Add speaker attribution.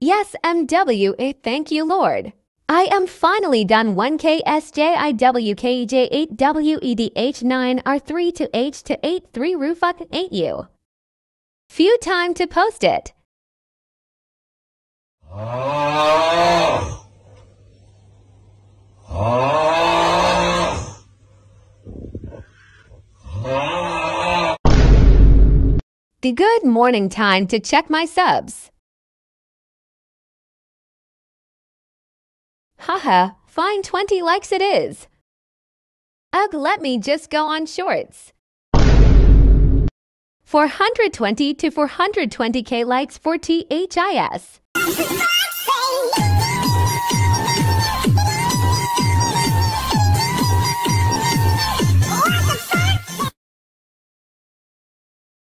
Speaker 1: Yes, MW, eh, thank you, Lord. I am finally done 1KSJIWKJ8WEDH9R3 to H to 8 3 Rufuk 8 U. Few time to post it. The good morning time to check my subs. Haha, fine 20 likes it is. Ugh, let me just go on shorts. 420 to 420k likes for THIS.